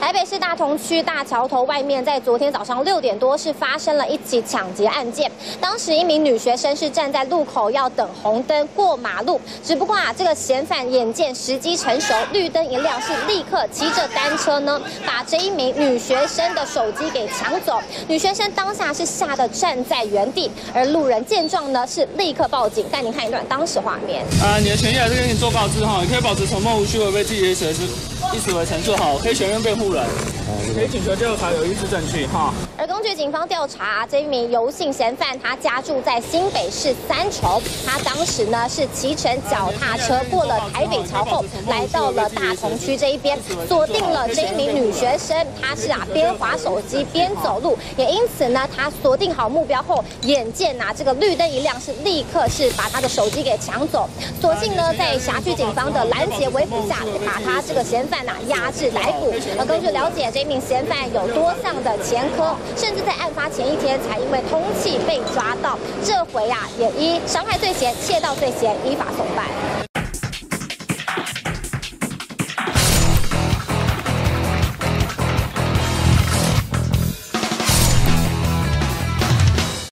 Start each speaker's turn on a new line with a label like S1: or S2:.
S1: 台北市大同区大桥头外面，在昨天早上六点多是发生了一起抢劫案件。当时一名女学生是站在路口要等红灯过马路，只不过啊，这个嫌犯眼见时机成熟，绿灯一亮，是立刻骑着单车呢，把这一名女学生的手机给抢走。女学生当下是吓得站在原地，而路人见状呢，是立刻报警。带您看一段当时画面。
S2: 啊，你的权益还是跟你做告知哈，你可以保持沉默无需，违背自己的意思意思为陈述好，可以选任辩护人，可以请求调查有依据证据哈。
S1: 而根据警方调查，这一名游姓嫌犯他家住在新北市三重，他当时呢是骑乘脚踏车过了台北桥后，来到了大同区这一边，锁定了这一名女学生，她是啊边划手机边走路，也因此呢他锁定好目标后，眼见啊这个绿灯一亮，是立刻是把他的手机给抢走，所幸呢在辖区警方的拦截围捕下，把他这个嫌犯呐。压制逮捕。而根据了解，这名嫌犯有多项的前科，甚至在案发前一天才因为通气被抓到。这回呀，也依伤害罪嫌、窃盗罪嫌依法送办。